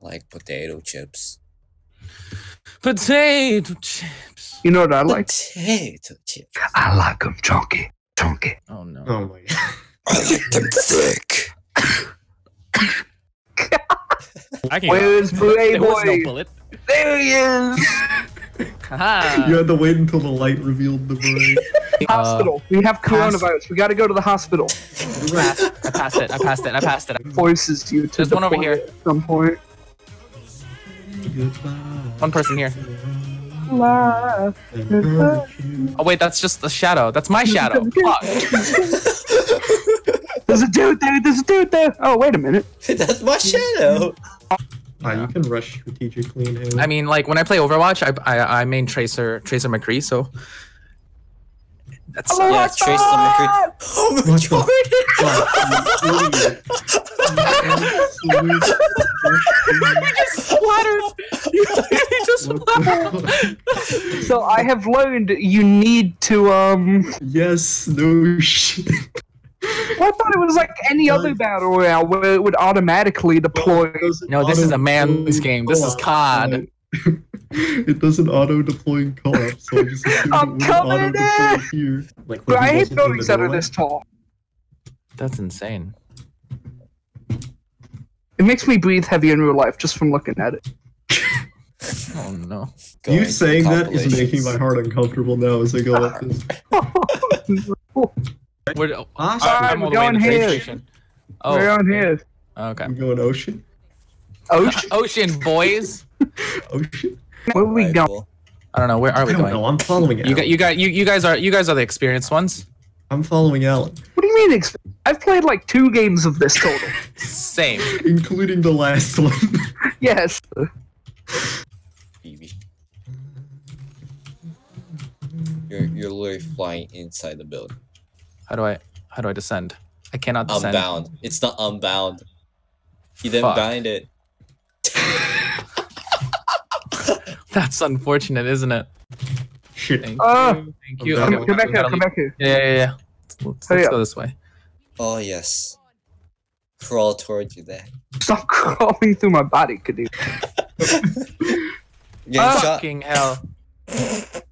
like potato chips. Potato chips. You know what I like? Potato chips. I like them chunky, chunky. Oh no. Oh my god. I like them thick. I can Where's Bray there was no Boy? bullet. There he is. Haha. You had to wait until the light revealed the brain. hospital. Uh, we have pass- coronavirus. We got to go to the hospital. Pass. I passed it. I passed it. I passed it. Forces you to. There's one over here. At some point. One person here. Oh wait, that's just the shadow. That's my shadow. Fuck. There's a dude there. There's a dude there. Oh wait a minute. That's my shadow. Ah, you can rush strategically in Halo. I mean, like when I play Overwatch, I I, I main Tracer Tracer McCree, so that's Hello, Yeah, Tracer McCree. the Spot! Oh my What the- splattered. You just splattered. So I have learned you need to um. yes, no shit. Well, I thought it was like any other battle royale where it would automatically deploy. No, this is a man's game. This is COD. it doesn't auto deploy in co-op, so I just I'm coming in! here. Like, But when I hate wasn't buildings that are this tall. That's insane. It makes me breathe heavy in real life just from looking at it. Oh no. You saying that is making my heart uncomfortable now as I go up this. Uh, we're, I'm we're all the way in going the here. station. Oh, We're on here. okay. I'm going ocean. Ocean. Ocean boys. Ocean. Where we Alright, going? cool. I don't know. Where are I we don't going? know. I'm following You Allen. got you got you you guys are you guys are the experienced ones. I'm following Allen, What do you mean? Ex- I've played like two games of this total. Same. including the last one. yes. BB. You're you're literally flying inside the building. How do I how do I descend? I cannot descend. Unbound. It's not unbound. You didn't Fuck. bind it. That's unfortunate, isn't it? Shit. Thank Uh, you. Thank you. come- Okay, Come, come back here. Come back here. Yeah, yeah, yeah. Let's, let's go this way. Oh yes. Crawl towards you there. Stop crawling through my body, Kadir. Getting Ah. Fucking hell.